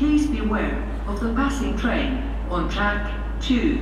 Please beware of the passing train on track 2.